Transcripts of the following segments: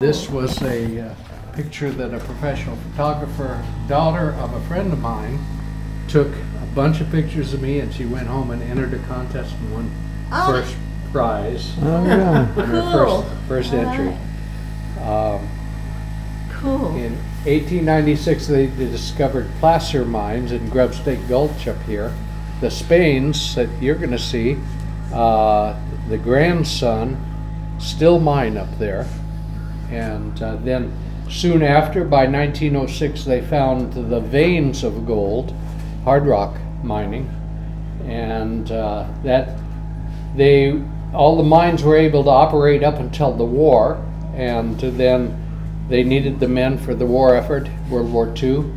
This was a uh, picture that a professional photographer, daughter of a friend of mine, took a bunch of pictures of me and she went home and entered a contest and won Oh. first prize Oh, yeah. on her Cool. first, first entry. Um, Cool. in 1896, they, they discovered placer mines in Grub Grubstake Gulch up here. The Spains that you're going to see, uh, the grandson, still mine up there. And uh, then soon after, by 1906, they found the veins of gold, hard rock mining, and uh, that they all the mines were able to operate up until the war, and then they needed the men for the war effort, World War II,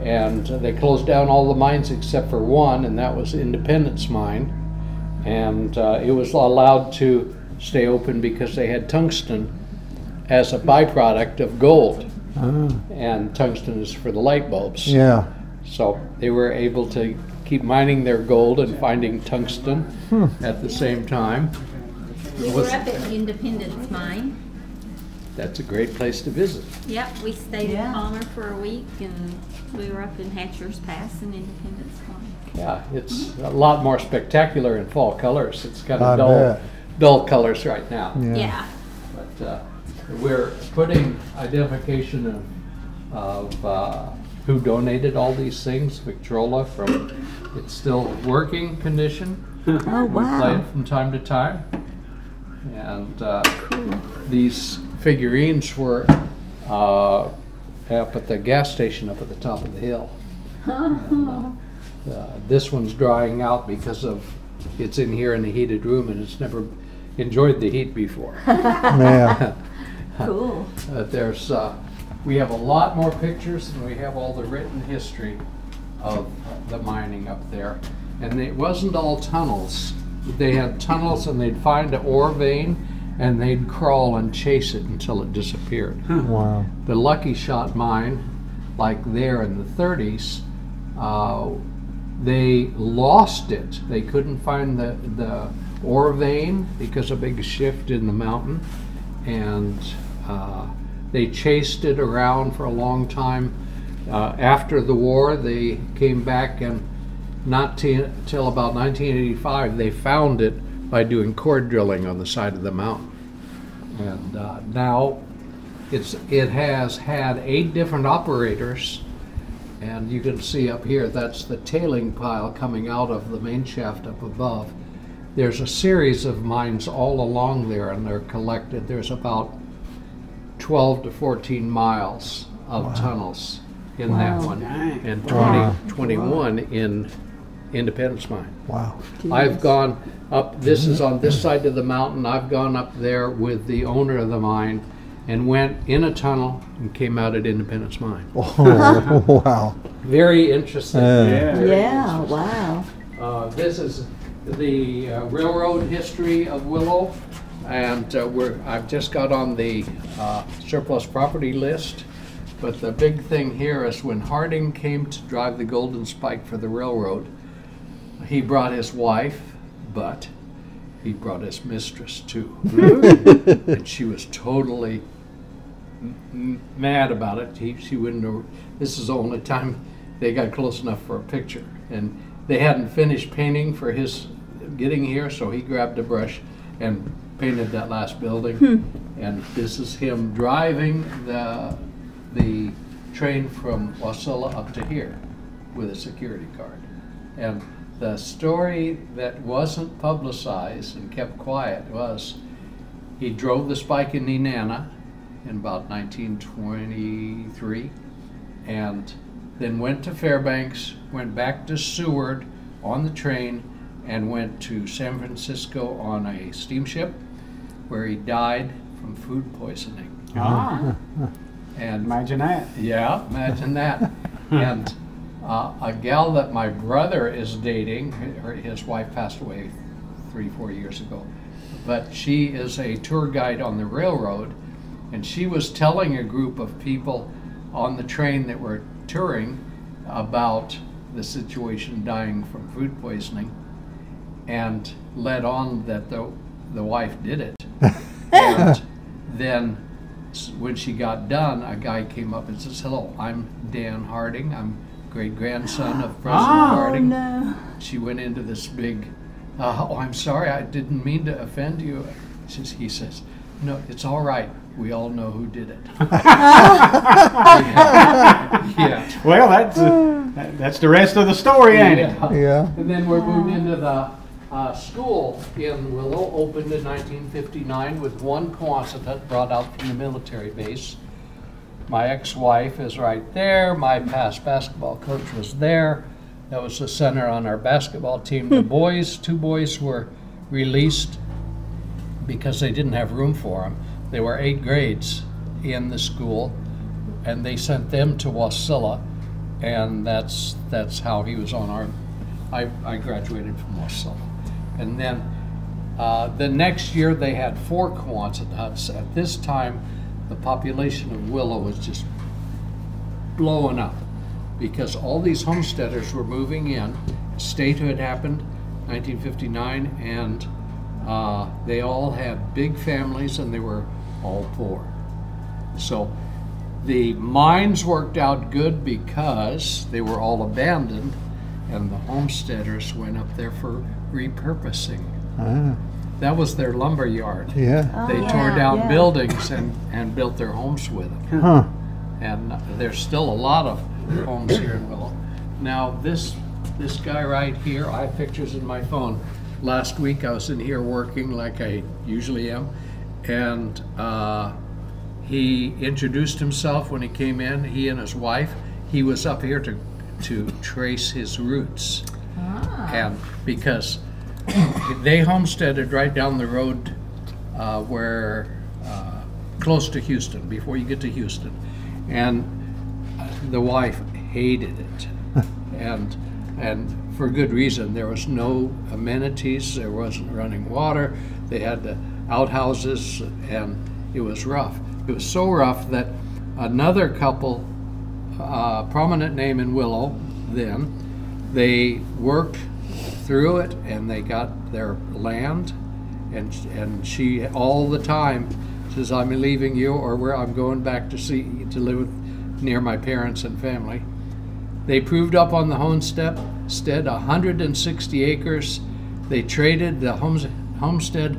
and they closed down all the mines except for one, and that was Independence Mine, and uh, it was allowed to stay open because they had tungsten as a byproduct of gold, Ah, and tungsten is for the light bulbs. yeah. So they were able to keep mining their gold and finding tungsten at the same time. We were up at Independence Mine. That's a great place to visit. Yep, we stayed Yeah. at Palmer for a week and we were up in Hatcher's Pass and Independence Mine. Yeah, it's a lot more spectacular in fall colors. It's kind I of dull, bet. dull colors right now. Yeah. Yeah. But uh, we're putting identification of, of uh, who donated all these things. Victrola from, it's still working condition. Oh, We play wow. it from time to time. And uh, these figurines were uh, up at the gas station up at the top of the hill. And, uh, uh, This one's drying out because of, it's in here in a heated room and it's never enjoyed the heat before. Yeah. Cool. Uh, There's, uh, we have a lot more pictures and we have all the written history of the mining up there. And it wasn't all tunnels. They had tunnels and they'd find an ore vein and they'd crawl and chase it until it disappeared. Wow. The Lucky Shot mine, like there in the 30s, uh, they lost it. They couldn't find the, the ore vein because of a big shift in the mountain. And uh, they chased it around for a long time. Uh, after the war, they came back and not till about 1985, they found it by doing core drilling on the side of the mountain. And uh, now it's, it has had eight different operators, and you can see up here, that's the tailing pile coming out of the main shaft up above. There's a series of mines all along there, and they're collected. There's about 12 to 14 miles of tunnels in that one, and 20, Wow. 21 in Independence Mine. Wow. I've gone up, this is on this side of the mountain, I've gone up there with the owner of the mine and went in a tunnel and came out at Independence Mine. Oh, wow. Very interesting. Yeah. Very Yeah, interesting. wow. Uh, This is the uh, railroad history of Willow, and uh, we're, I've just got on the uh, surplus property list. But the big thing here is when Harding came to drive the Golden Spike for the railroad, he brought his wife, but he brought his mistress too. And she was totally mad about it. He, she wouldn't have, this is the only time they got close enough for a picture. And they hadn't finished painting for his getting here, so he grabbed a brush and painted that last building. Hmm. And this is him driving the, the train from Wasilla up to here with a security card. And the story that wasn't publicized and kept quiet was he drove the spike in Nenana in about 1923 and then went to Fairbanks, went back to Seward on the train, and went to San Francisco on a steamship where he died from food poisoning. Ah, And imagine that. yeah, imagine that. and uh, a gal that my brother is dating, her, his wife passed away three, four years ago, but she is a tour guide on the railroad, and she was telling a group of people on the train that were touring about the situation dying from food poisoning, and led on that the the wife did it, and then when she got done, a guy came up and says, "Hello, I'm Dan Harding. I'm great grandson of President. Oh, Harding." no. She went into this big, uh, "Oh, I'm sorry. I didn't mean to offend you." Says- He says, "No, it's all right. We all know who did it." yeah. Well, that's uh, that's the rest of the story, ain't it? Yeah. Yeah. And then we're moved into the uh, school in Willow, opened in 1959 with one Quonset brought out from the military base. My ex-wife is right there. My past basketball coach was there. That was the center on our basketball team. The boys, two boys were released because they didn't have room for them. They were eight grades in the school, and they sent them to Wasilla, and that's that's how he was on our. I, I graduated from Wasilla, and then uh, the next year they had four Quonset huts. At this time, the population of Willow was just blowing up because all these homesteaders were moving in. Statehood happened, 1959, and uh, they all had big families and they were all poor. So the mines worked out good because they were all abandoned and the homesteaders went up there for repurposing. Ah, That was their lumber yard. yeah. They Oh, tore down yeah. buildings and, and built their homes with them. Huh. And there's still a lot of homes here in Willow. Now, this, this guy right here, I have pictures in my phone. Last week, I was in here working like I usually am, and uh, he introduced himself when he came in, he and his wife. He was up here to, to trace his roots. And because they homesteaded right down the road uh, where, uh, close to Houston, before you get to Houston. And the wife hated it. and, and for good reason. There was no amenities, there wasn't running water, they had the outhouses, and it was rough. It was so rough that another couple, uh, prominent name in Willow then, they worked through it and they got their land and and she all the time says I'm leaving you or where I'm going back to see to live with, near my parents and family. They proved up on the homestead, stead 160 acres. They traded the homes, homestead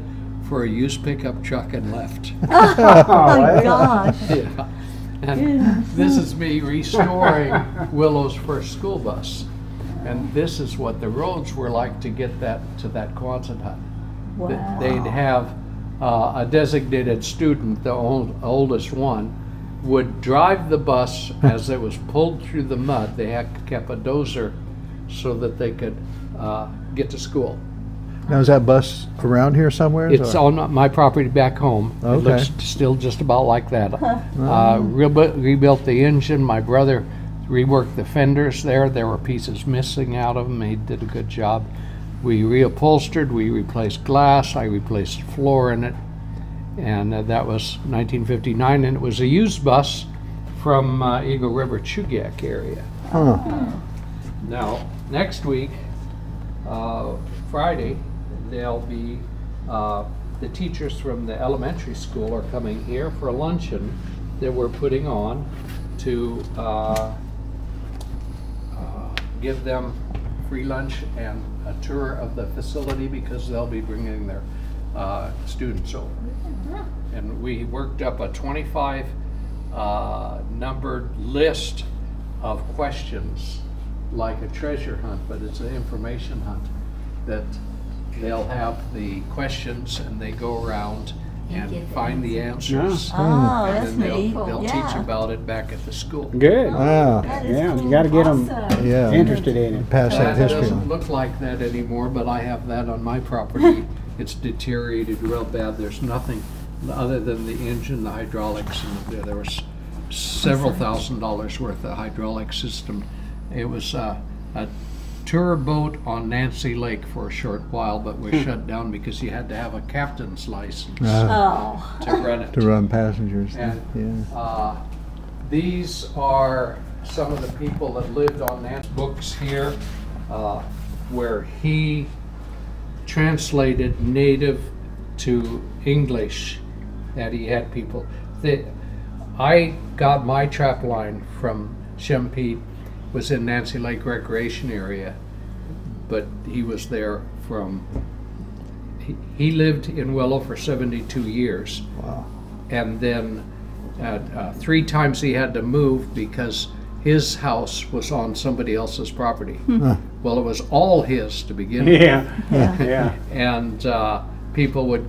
for a used pickup truck and left. Oh, my gosh. Yeah. And this is me restoring Willow's first school bus. And this is what the roads were like to get that to that Quonset hut. Wow. They'd have uh, a designated student, the old, oldest one, would drive the bus as it was pulled through the mud. They had kept a dozer so that they could uh, get to school. Now, is that bus around here somewhere? It's on my property back home. It looks still just about like that. Uh, rebu- rebuilt the engine. My brother reworked the fenders there. There were pieces missing out of them. He did a good job. We reupholstered. We replaced glass. I replaced floor in it. And uh, that was 1959. And it was a used bus from uh, Eagle River, Chugach area. Huh. Now, next week, uh, Friday, there'll be, uh, the teachers from the elementary school are coming here for a luncheon that we're putting on to uh, give them free lunch and a tour of the facility because they'll be bringing their uh, students over. And we worked up a 25 uh, numbered list of questions, like a treasure hunt, but it's an information hunt, that they'll have the questions and they go around And and get the find the answers. Oh, And that's then they'll, neat. they'll teach about it back at the school. Good. Wow. That is Yeah, you gotta get 'em- Awesome. Yeah. Interested in it. Pass that That history doesn't look like that anymore, but I have that on my property. It's deteriorated real bad. There's nothing other than the engine, the hydraulics, and there- there was several thousand dollars worth of hydraulic system. It was uh, a tour boat on Nancy Lake for a short while, but was shut down because you had to have a captain's license Uh, Oh, to run it. to run passengers. And Yeah. uh, these are some of the people that lived on Nan's books here, uh, where he translated native to English, that he had people. The, I got my trap line from Shem Pete, was in Nancy Lake Recreation Area, but he was there from, he, he lived in Willow for 72 years. Wow. And then uh, uh, three times he had to move because his house was on somebody else's property. Huh. Well, it was all his to begin with. Yeah, Yeah. yeah. And uh, people would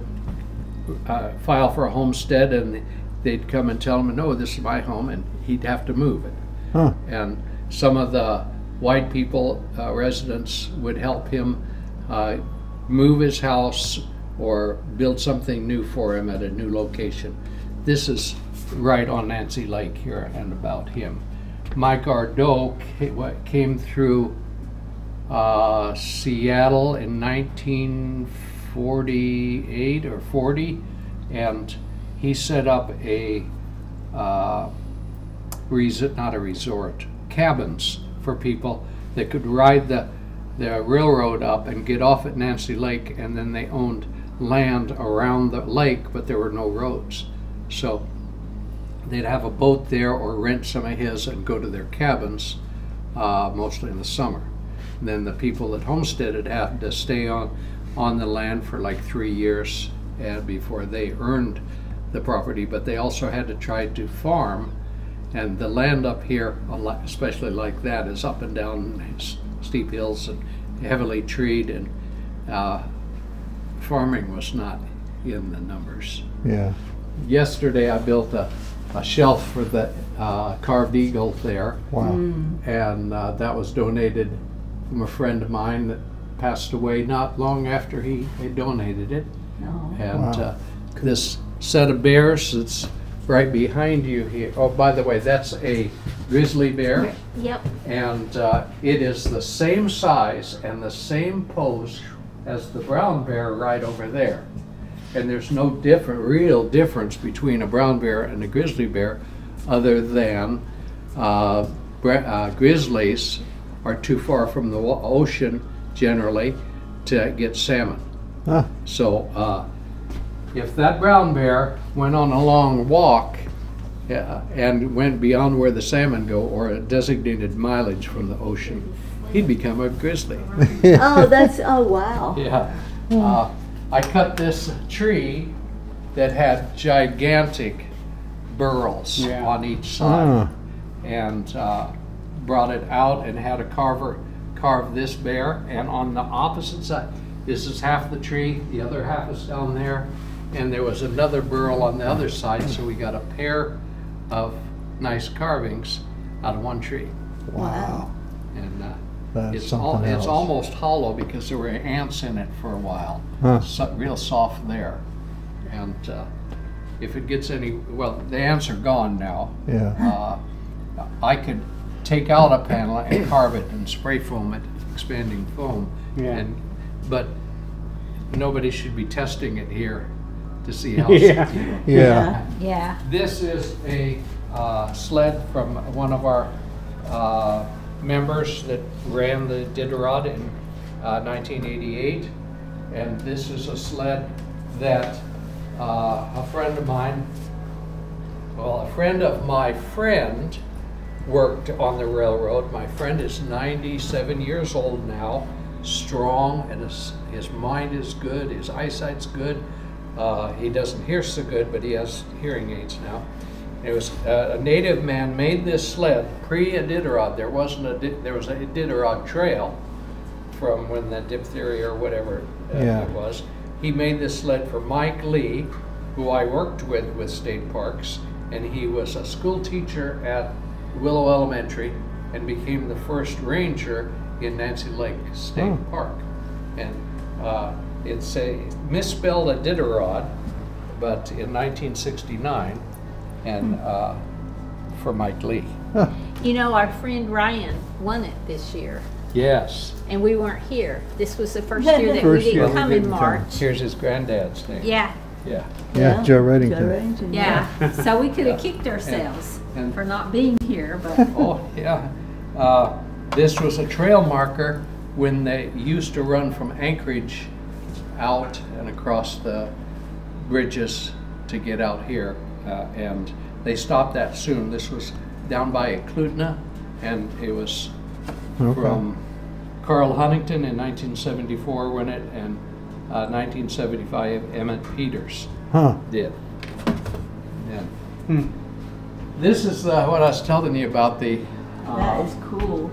uh, file for a homestead and they'd come and tell him, no, this is my home, and he'd have to move it. Huh. And some of the white people, uh, residents, would help him uh, move his house or build something new for him at a new location. This is right on Nancy Lake here and about him. Mike Ardo came through uh, Seattle in 1948 or 40, and he set up a uh, resort, not a resort, cabins for people that could ride the, the railroad up and get off at Nancy Lake, and then they owned land around the lake, but there were no roads. So they'd have a boat there or rent some of his and go to their cabins, uh, mostly in the summer. And then the people that homesteaded had to stay on, on the land for like three years and before they earned the property, but they also had to try to farm. And the land up here, especially like that, is up and down steep hills and heavily treed, and uh, farming was not in the numbers Yeah. yesterday I built a, a shelf for the uh, carved eagle there, Wow. and uh, that was donated from a friend of mine that passed away not long after he had donated it. Oh. And Wow. uh, this set of bears that's right behind you here. Oh, by the way, that's a grizzly bear, Yep. and uh, it is the same size and the same pose as the brown bear right over there. And there's no different, real difference between a brown bear and a grizzly bear, other than uh, uh, grizzlies are too far from the ocean generally to get salmon. Huh. So uh, if that brown bear went on a long walk uh, and went beyond where the salmon go, or a designated mileage from the ocean, he'd become a grizzly. Oh, that's, oh, wow. Yeah. Uh, I cut this tree that had gigantic burls Yeah. on each side Ah. and uh, brought it out and had a carver carve this bear. And on the opposite side, this is half the tree, the other half is down there. And there was another burl on the other side, so we got a pair of nice carvings out of one tree. Wow. And uh, That's it's, al- something it's almost hollow because there were ants in it for a while. Huh. So, real soft there. And uh, if it gets any, well, the ants are gone now. Yeah. Uh, I could take out a panel and carve it and spray foam it, expanding foam. Yeah. And, but nobody should be testing it here to see how. Yeah. Yeah. Yeah. This is a uh, sled from one of our uh, members that ran the Iditarod in uh, 1988. And this is a sled that uh, a friend of mine, well, a friend of my friend worked on the railroad. My friend is 97 years old now, strong, and his, his mind is good, his eyesight's good. Uh, he doesn't hear so good, but he has hearing aids now. It was uh, a native man made this sled pre-Iditarod. There wasn't a there was a Iditarod trail from when the diphtheria or whatever uh, Yeah. it was. He made this sled for Mike Lee, who I worked with with state parks, and he was a school teacher at Willow Elementary and became the first ranger in Nancy Lake State Oh. Park. And uh, it's a misspelled Iditarod, but in 1969, and uh, for Mike Lee. Huh. You know, our friend Ryan won it this year, Yes. and we weren't here. This was the first year that we First year didn't we come in didn't come. March. Here's his granddad's name. Yeah, Yeah. Yeah. Joe Redington. Joe Redington, yeah. So we could have kicked ourselves And- for not being here, but Oh, yeah. Uh, this was a trail marker when they used to run from Anchorage out and across the bridges to get out here. Uh, and they stopped that soon. This was down by Eklutna, and it was Okay. from Carl Huntington in 1974 when it, and uh, 1975 Emmett Peters Huh. did. And Hmm. this is uh, what I was telling you about the. uh, That is cool.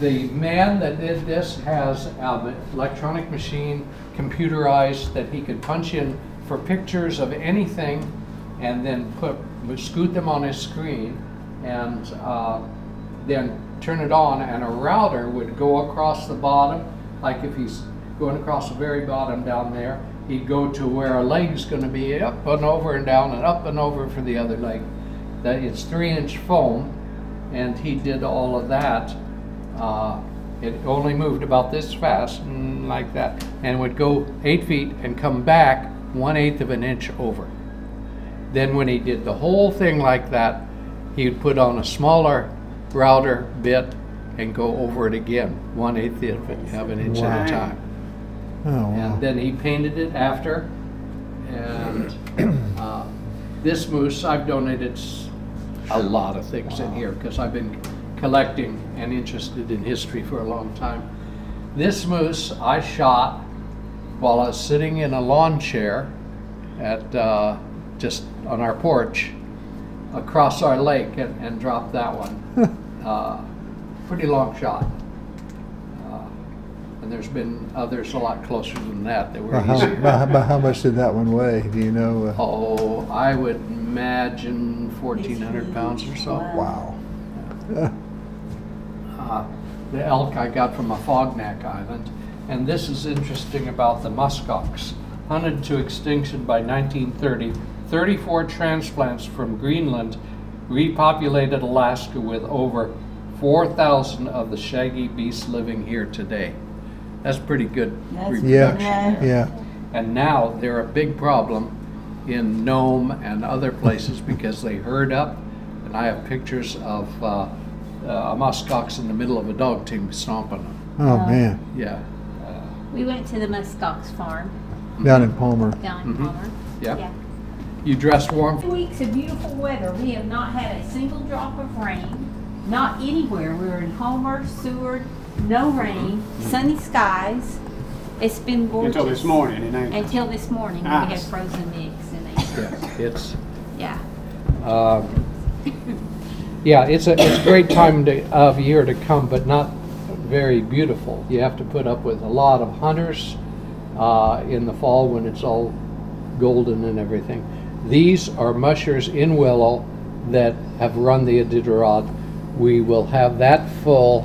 The man that did this has an electronic machine computerized that he could punch in for pictures of anything and then put scoot them on his screen and uh, then turn it on and a router would go across the bottom. Like if he's going across the very bottom down there he'd go to where a leg's going to be up and over and down and up and over for the other leg. That it's three inch foam and he did all of that uh, it only moved about this fast, like that, and would go eight feet and come back one eighth of an inch over. Then when he did the whole thing like that, he would put on a smaller router bit and go over it again, one eighth of an inch at a time. Oh, wow. And then he painted it after. And uh, this moose, I've donated a lot of things in here because I've been collecting and interested in history for a long time. This moose I shot while I was sitting in a lawn chair at uh, just on our porch across our lake and, and dropped that one. uh, pretty long shot. Uh, and there's been others a lot closer than that that were About how, easier. about, about how much did that one weigh? Do you know? Uh, Oh, I would imagine 1,400 pounds or so. wow. Uh, the elk I got from Afognak Island. And this is interesting about the muskox. Hunted to extinction by 1930, 34 transplants from Greenland repopulated Alaska with over 4,000 of the shaggy beasts living here today. That's pretty good That's- reproduction Yeah. there. Yeah. And now they're a big problem in Nome and other places because they herd up. And I have pictures of uh, uh, a muskox in the middle of a dog team stomping them. Oh man. Yeah. We went to the muskox farm Down in Palmer. down in Mhm. Palmer. Yeah. You dressed warm? Two weeks of beautiful weather. We have not had a single drop of rain. Not anywhere. We were in Homer, Seward, no rain, sunny skies. It's been gorgeous. Until this morning, it ain't. Until this morning, when we had Nice. frozen eggs and they, Yeah. It's, yeah. um, yeah, it's a, it's a great time to, of year to come, but not very beautiful. You have to put up with a lot of hunters uh, in the fall when it's all golden and everything. These are mushers in willow that have run the Iditarod. We will have that full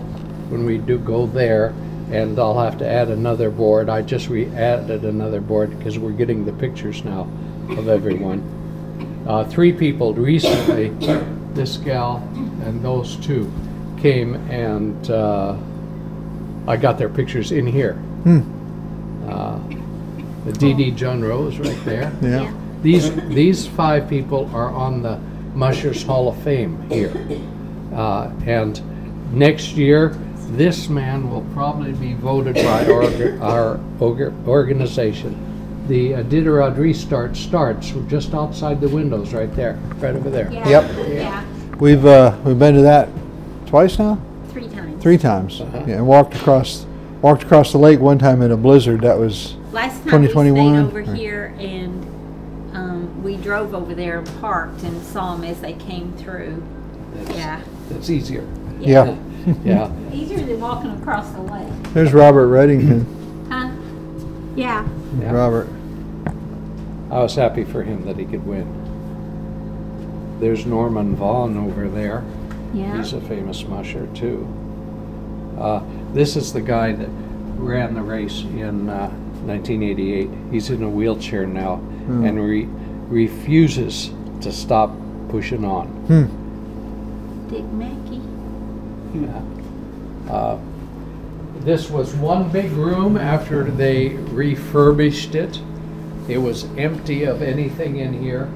when we do go there, and I'll have to add another board. I just re-added another board because we're getting the pictures now of everyone. Uh, three people recently, this gal and those two, came and uh, I got their pictures in here. Hmm. Uh, the DD John Rose right there. Yeah. These these five people are on the Mushers Hall of Fame here, uh, and next year this man will probably be voted by our, our organization. The Iditarod restart starts just outside the windows right there, right over there. Yeah. Yep. Yeah, We've uh, we've been to that twice now, three times. three times. Uh-huh. Yeah, and walked across walked across the lake one time in a blizzard. That was Last time we 2021, over or- here and um, we drove over there and parked and saw them as they came through. That's- Yeah. That's easier. yeah. Yeah. Easier than walking across the lake. There's Robert Redington. Huh? Yeah. Yeah. Robert. I was happy for him that he could win. There's Norman Vaughn over there. Yeah. He's a famous musher too. Uh, this is the guy that ran the race in uh, 1988. He's in a wheelchair now Hmm. and re- refuses to stop pushing on. Hmm. Dick Mackey. Uh, This was one big room after they refurbished it. It was empty of anything in here.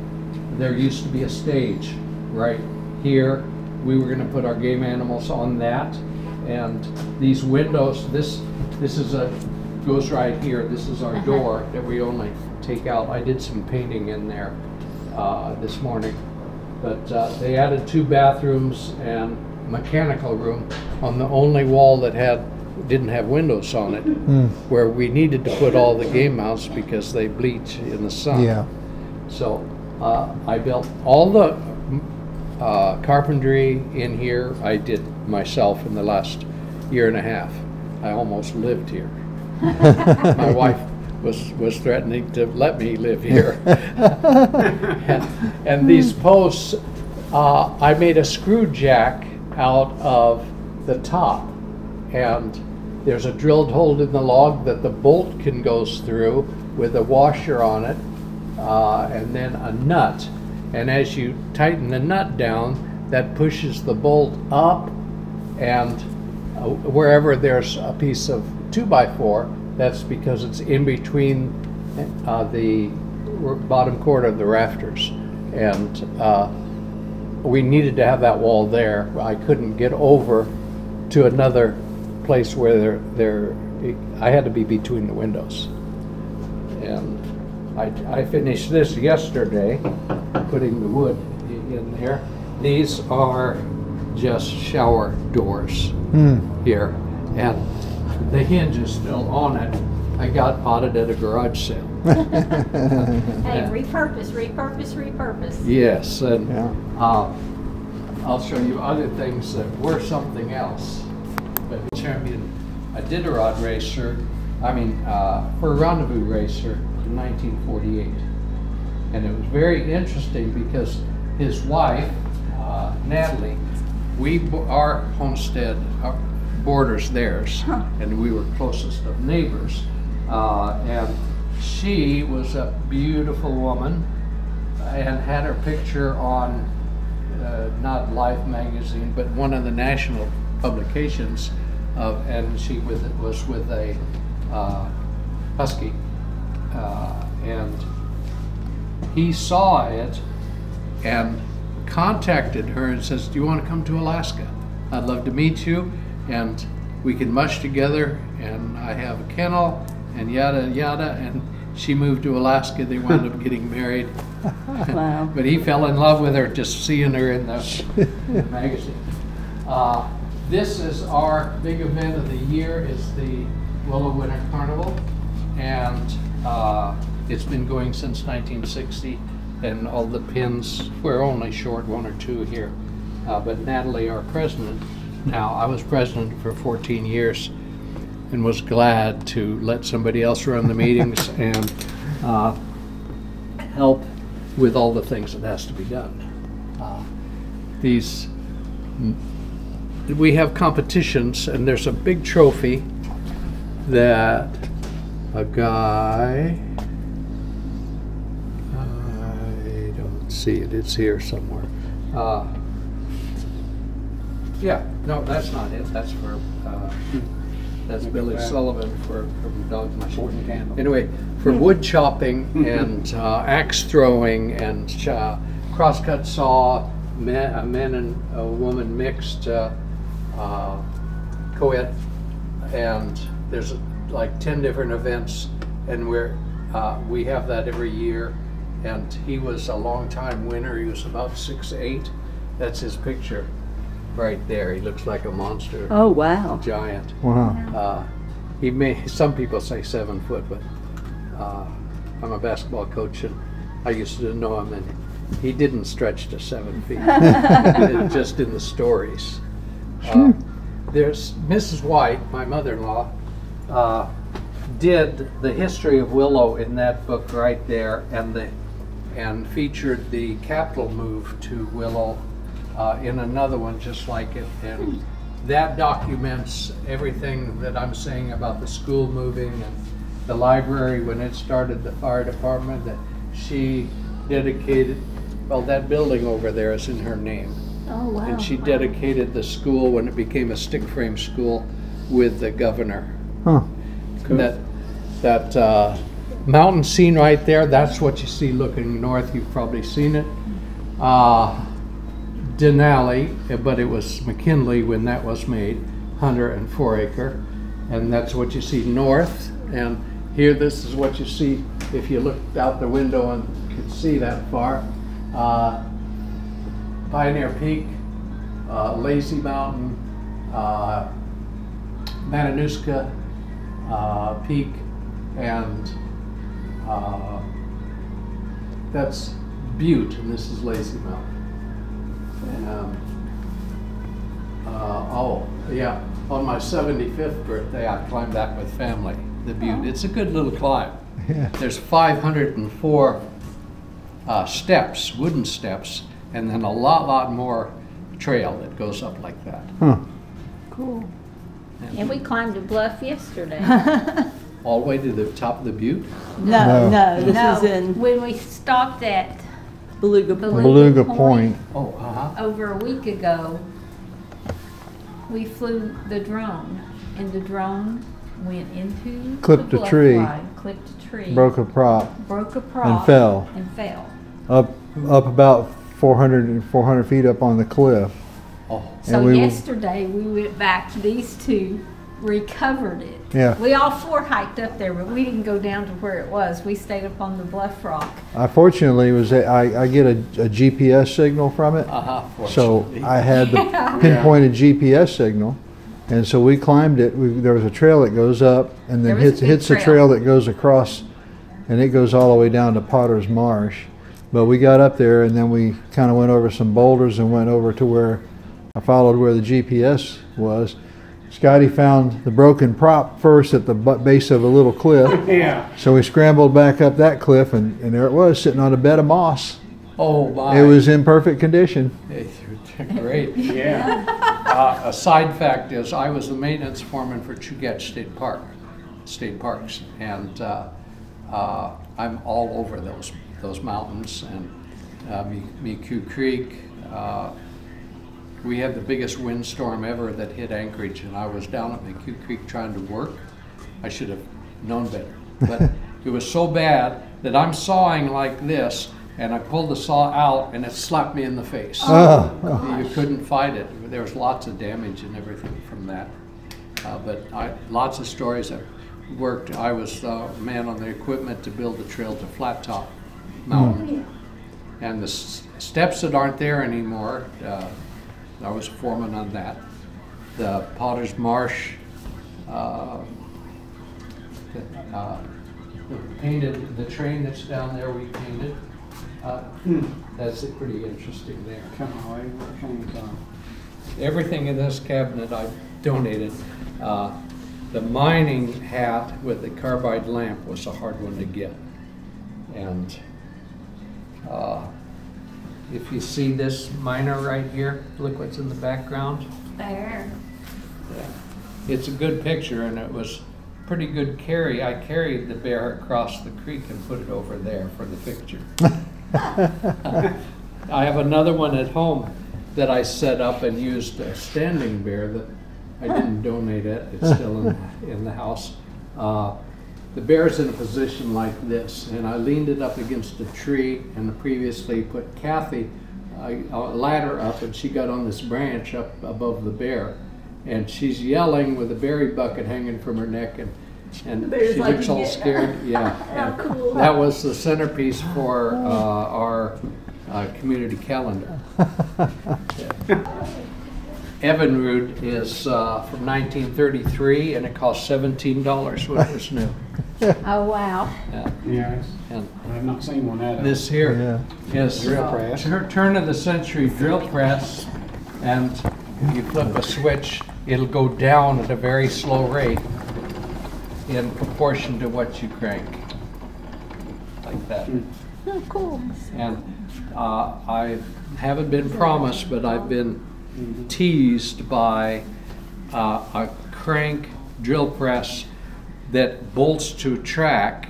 There used to be a stage right here. We were gonna put our game animals on that. And these windows, this, this is a, goes right here. This is our Uh-huh. door that we only take out. I did some painting in there, uh, this morning. But uh, they added two bathrooms and mechanical room on the only wall that had, didn't have windows on it, Hmm. where we needed to put all the game mounts because they bleach in the sun. Yeah. So uh, I built all the uh, carpentry in here. I did myself in the last year and a half. I almost lived here. My wife was was threatening to let me live here. and, and these posts, uh, I made a screw jack out of the top, and there's a drilled hole in the log that the bolt can goes through with a washer on it, uh, and then a nut. And as you tighten the nut down, that pushes the bolt up, and uh, wherever there's a piece of two by four, that's because it's in between uh, the bottom quarter of the rafters, and uh, we needed to have that wall there. I couldn't get over to another place where there, there, I had to be between the windows. And I, I finished this yesterday, putting the wood in there. These are just shower doors Hmm. here, and the hinge is still on it. I got potted at a garage sale. Hey, repurpose, repurpose, repurpose. Yes, and Yeah. uh, I'll show you other things that were something else. But champion, a Iditarod racer, I mean, uh, for a rendezvous racer in 1948. And it was very interesting because his wife, uh, Natalie, we, our homestead uh, borders theirs, and we were closest of neighbors. Uh, and she was a beautiful woman and had her picture on uh, not Life magazine, but one of the national publications. Of, and she with, was with a uh, husky, uh, and he saw it and contacted her and says, "Do you want to come to Alaska? I'd love to meet you, and we can mush together. And I have a kennel, and yada yada." And she moved to Alaska. They wound up getting married. Wow. but he fell in love with her just seeing her in the magazine. Uh, this is our big event of the year. It's the Willow Winter Carnival, and uh, it's been going since 1960. And all the pins, we're only short one or two here. Uh, but Natalie, our president, now I was president for 14 years, and was glad to let somebody else run the meetings and uh, help with all the things that has to be done. Uh, these we have competitions, and there's a big trophy that a guy. I don't see it. It's here somewhere. Uh, yeah, no, that's not it. That's for uh, that's Billy Sullivan for from Dog's Morton Candle. Anyway, for wood chopping and uh, axe throwing and uh, crosscut saw, men, a man and a woman mixed uh, uh, co-ed, and there's like ten different events, and we're uh, we have that every year. And he was a long time winner. He was about six eight. That's his picture, right there. He looks like a monster Oh, wow. giant. Wow. Uh, he may, some people say seven foot, but uh, I'm a basketball coach and I used to know him and he didn't stretch to seven feet, just in the stories. Uh, there's Mrs. White, my mother-in-law, uh, did the history of Willow in that book right there and the and featured the capital move to Willow uh, in another one just like it. And that documents everything that I'm saying about the school moving and the library when it started, the fire department, that she dedicated, well, that building over there is in her name. Oh, wow. And she dedicated the school when it became a stick frame school with the governor. Huh. That, that uh, mountain scene right there, that's what you see looking north. You've probably seen it. Uh, Denali, but it was McKinley when that was made, Hunter and Foraker. And that's what you see north. And here, this is what you see if you looked out the window and could see that far. Uh, Pioneer Peak, uh, Lazy Mountain, uh, Matanuska uh, Peak, and uh, that's Butte, and this is Lazy Mountain. And, um, uh, oh, yeah, on my 75th birthday, I climbed that with family, the Butte. It's a good little climb. Yeah. There's 504 uh, steps, wooden steps, and then a lot, lot more trail that goes up like that. Huh. Cool. And we climbed a bluff yesterday. All the way to the top of the Butte. No. No, no, this No, is in when we stopped at Beluga. Beluga Beluga Point Point. Oh, uh-huh. over a week ago, we flew the drone, and the drone went into Clipped the a bluff tree. line, clipped a tree, Broke a prop broke a prop, fell. and fell. up up about 400, 400 feet up on the cliff. Oh, So we were- yesterday we went back. These two recovered it. Yeah. We all four hiked up there, but we didn't go down to where it was. We stayed up on the bluff rock. I fortunately was a- I, I get a, a GPS signal from it, uh-huh. so. I had the pinpointed GPS signal, and so we climbed it. We, there was a trail that goes up and then was a hits big hits the trail. trail that goes across, and it goes all the way down to Potter's Marsh. But we got up there and then we kind of went over some boulders and went over to where I followed where the GPS was. Scotty found the broken prop first at the base of a little cliff. Yeah. So we scrambled back up that cliff, and, and there it was, sitting on a bed of moss. Oh, my. It was in perfect condition. Hey, Great. Yeah. Uh, a side fact is, I was the maintenance foreman for Chugach State Park, State Parks, and uh, uh, I'm all over those those mountains and uh, McHugh Creek. Uh, we had the biggest windstorm ever that hit Anchorage, and I was down at McHugh Creek trying to work. I should have known better, but it was so bad that I'm sawing like this, and I pulled the saw out, and it slapped me in the face. Oh, You couldn't fight it. There was lots of damage and everything from that. Uh, but I, lots of stories. I worked, I was the man on the equipment to build the trail to Flat Top Mountain. And the s- steps that aren't there anymore, uh, I was foreman on that. The Potter's Marsh, uh, the, uh, the painted, the train that's down there, we painted. Uh, That's pretty interesting there. Come on, Wade, where it came from. Everything in this cabinet I donated. Uh, The mining hat with the carbide lamp was a hard one to get. And uh, if you see this miner right here, look what's in the background. There. Yeah. It's a good picture and it was pretty good carry. I carried the bear across the creek and put it over there for the picture. I have another one at home that I set up and used a standing bear that I didn't donate it. It's still in, in the house. Uh, the bear's in a position like this, and I leaned it up against a tree and previously put Kathy uh, a ladder up, and she got on this branch up above the bear. And she's yelling with a berry bucket hanging from her neck, and, and she like, looks all "Yeah." scared. Yeah. and cool. That was the centerpiece for uh, our uh, community calendar. Evinrude is uh, from 1933, and it cost $17 when it was new. Oh, wow. Yeah, Yeah, And I've not seen one out of. this here Yeah. is Drill press. tur- turn of the century drill press, and you flip a switch, it'll go down at a very slow rate in proportion to what you crank, like that. Oh, cool. And uh, I haven't been promised, but I've been teased by uh, a crank drill press that bolts to track,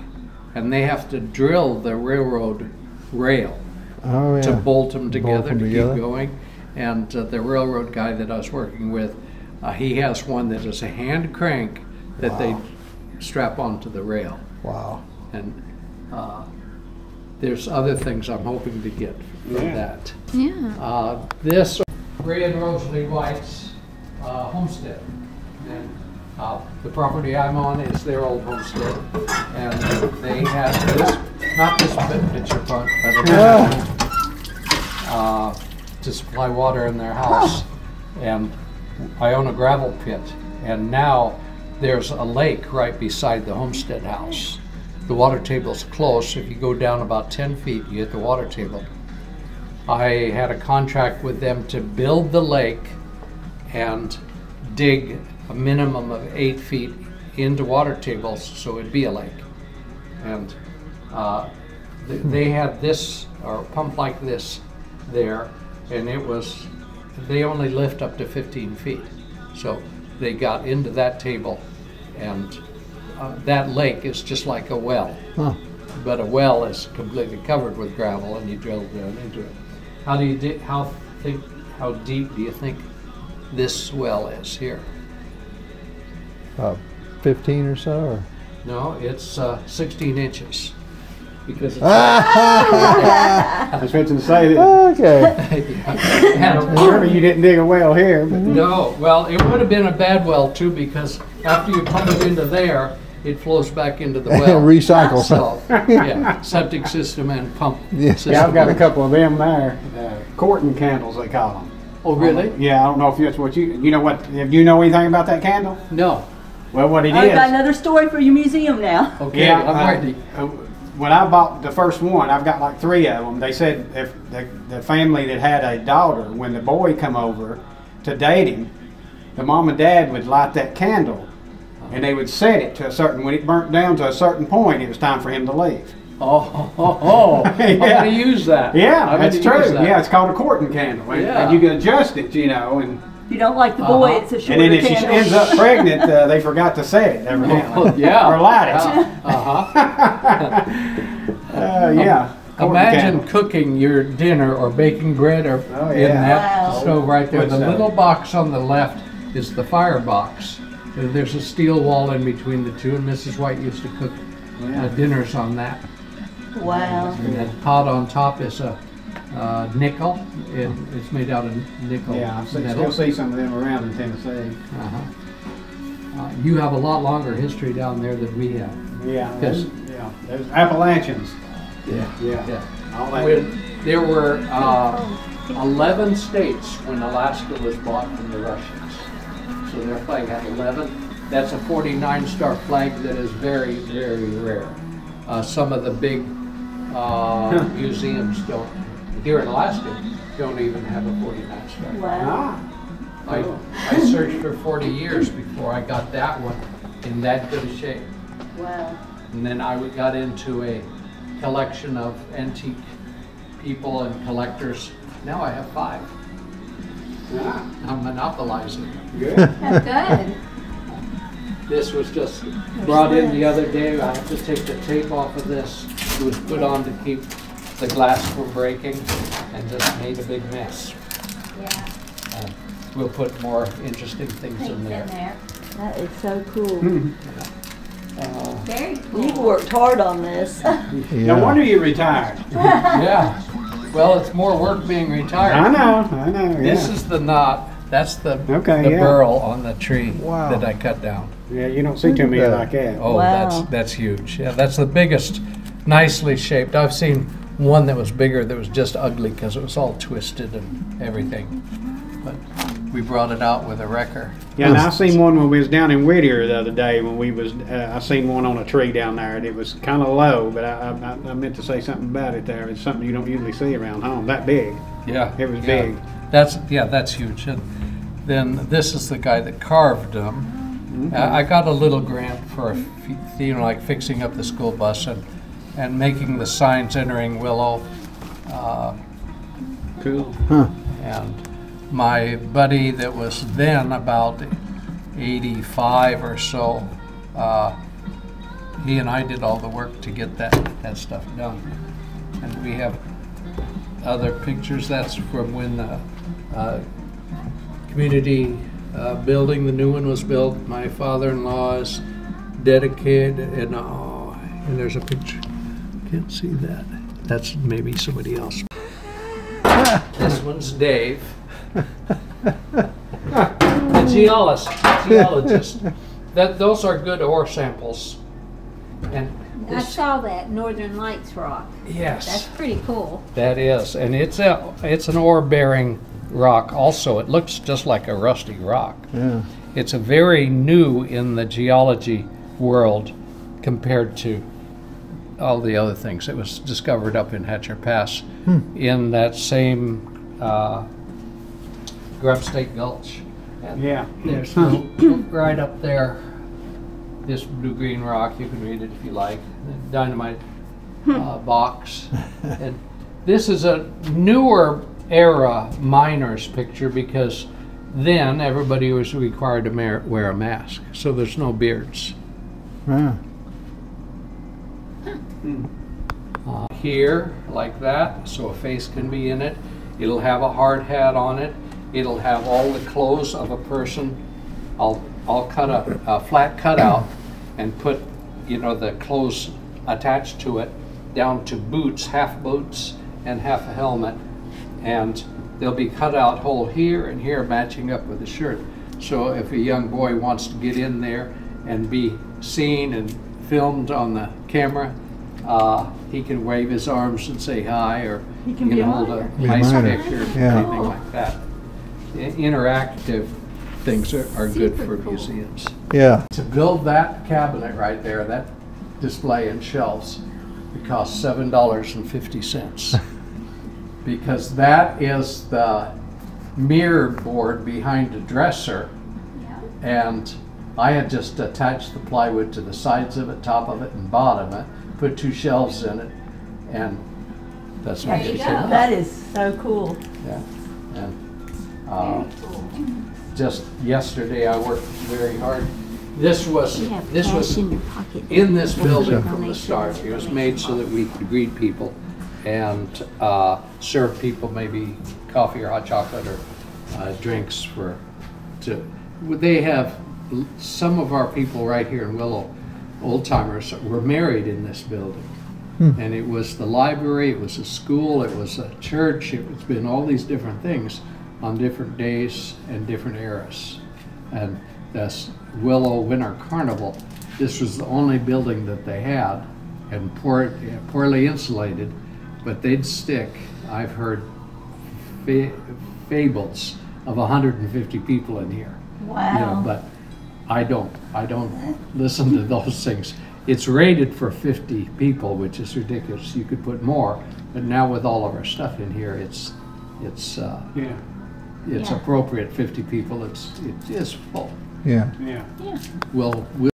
and they have to drill the railroad rail Oh, to bolt them together them to together. keep going. And uh, the railroad guy that I was working with, uh, he has one that is a hand crank that they strap onto the rail. Wow. And uh, there's other things I'm hoping to get from Yeah. that. Yeah. Uh, This, Ray and Rosalie White's uh, homestead. And uh, the property I'm on is their old homestead. And they had this, not this picture part, but it had uh, to supply water in their house. And I own a gravel pit. And now there's a lake right beside the homestead house. The water table's close. If you go down about 10 feet, you hit the water table. I had a contract with them to build the lake and dig a minimum of eight feet into water tables so it'd be a lake. And uh, th- they had this, or a pump like this there, and it was, they only lift up to 15 feet. So they got into that table, and uh, that lake is just like a well. Huh. But a well is completely covered with gravel, and you drill down into it. How do you di- how think how deep do you think this well is here? About 15 or so? Or? No, it's uh, 16 inches. Because it's I was fixing to say that. Okay. And- Surely you didn't dig a well here, but no, well, it would have been a bad well too because after you pump it into there, it flows back into the well. Recycle. So, yeah, septic system and pump Yeah. system. yeah, I've got a couple of them there. Uh, courting candles, they call them. Oh, really? Yeah, I don't know if that's what you you know what. Do you know anything about that candle? No. Well, what it is. I've got another story for your museum now. Okay, Yeah, I'm uh, ready. uh, when I bought the first one, I've got like three of them. They said if the, the family that had a daughter, when the boy come over to date him, the mom and dad would light that candle, and they would set it to a certain. When it burnt down to a certain point, it was time for him to leave. Oh, oh, oh. I'm going to use that. Yeah, I'm that's true. that. Yeah, it's called a courting candle, and, Yeah. and you can adjust it, you know, and you don't like the boy, Uh-huh. it's a and then if she ends up pregnant, uh, they forgot to set it evidently. Oh, yeah. or light it. Uh huh. Uh, yeah. courting Imagine candle. cooking your dinner or baking bread or Oh, in that Wow. stove right there. What's the that? little box on the left is the fire box. And There's a steel wall in between the two, and Mrs. White used to cook uh, dinners on that. Wow. And that pot on top is a uh, nickel. It, it's made out of nickel Yeah, I see- metal. still see some of them around in Tennessee. Uh-huh. Uh, you have a lot longer history down there than we have. Yeah, there's, yeah, there's Appalachians. Yeah. Yeah, Yeah. When there were uh, 11 states when Alaska was bought from the Russians. So their flag at 11. That's a 49 star flag that is very, very rare. Uh, some of the big uh, museums don't, here in Alaska, don't even have a 49 star. Wow. I, I searched for 40 years before I got that one in that good a shape. Wow. And then I got into a collection of antique people and collectors. Now I have five. Ah, I'm monopolizing them. good. That's good. This was just brought in the other day. I have to take the tape off of this. It was put on to keep the glass from breaking and just made a big mess. Yeah, Uh, We'll put more interesting things things in in there. there. That is so cool. Hmm. Uh, Very cool. You've worked hard on this. No wonder you retired. Yeah, well, it's more work being retired. I know, I know, This is the knot, that's the, Okay, the yeah. burl on the tree Wow. that I cut down. Yeah, you don't see too many Yeah. like that. Oh, Wow. that's, that's huge. Yeah, that's the biggest, nicely shaped. I've seen one that was bigger that was just ugly because it was all twisted and everything. But we brought it out with a wrecker. Yeah, and I seen one when we was down in Whittier the other day when we was, uh, I seen one on a tree down there and it was kind of low, but I, I, I meant to say something about it there. It's something you don't usually see around home, that big. Yeah. It was yeah. big. That's, yeah, that's huge. And then this is the guy that carved them. Uh, I got a little grant for, a f- you know, like fixing up the school bus and, and making the signs entering Willow. Uh, Cool. Huh. And my buddy that was then about 85 or so, uh, he and I did all the work to get that, that stuff done. And we have other pictures, that's from when the uh, community uh, building, the new one was built. My father-in-law is dedicated, and, oh, and there's a picture, can't see that. That's maybe somebody else. This one's Dave. The geologist, geologist. That, those are good ore samples. And I saw that Northern Lights rock. Yes. That's pretty cool. that is, and it's a, it's an ore-bearing rock also. It looks just like a rusty rock. Yeah. It's a very new in the geology world compared to all the other things. It was discovered up in Hatcher Pass in that same uh, Grubstake Gulch. And Yeah. There's right up there, this blue-green rock, you can read it if you like, dynamite uh, box. And this is a newer era miner's picture because then everybody was required to wear a mask, so there's no beards. Yeah. Uh, here, like that, so a face can be in it. It'll have a hard hat on it. It'll have all the clothes of a person. I'll, I'll cut a, a flat cutout and put, you know, the clothes attached to it down to boots, half boots and half a helmet. And they'll be cut out hole here and here matching up with the shirt. So if a young boy wants to get in there and be seen and filmed on the camera, uh, he can wave his arms and say hi, or he can be a hold a miner. Be a nice miner. picture, Yeah. anything like that. I- Interactive things are, are good for cool. museums. Yeah. To build that cabinet right there, that display and shelves, it cost seven dollars and fifty cents. Because that is the mirror board behind the dresser. And I had just attached the plywood to the sides of it, top of it, and bottom of it, put two shelves in it, and that's what There you it go. That is so cool. Yeah, and, uh, just yesterday I worked very hard. This was, this was in in this building from the start. It was made so that we could greet people and, uh, serve people maybe coffee or hot chocolate or, uh, drinks for, to, they have, some of our people right here in Willow, old timers, were married in this building. And it was the library, it was a school, it was a church, it's been all these different things on different days and different eras. And this Willow Winter Carnival, this was the only building that they had and poor, poorly insulated, but they'd stick, I've heard fa- fables of 150 people in here. You know, Wow. but I don't, I don't listen to those things. It's rated for 50 people, which is ridiculous. You could put more, but now with all of our stuff in here, it's, it's, uh, Yeah, it's Yeah. appropriate, 50 people, it's, it is full. Yeah. yeah. We'll, we'll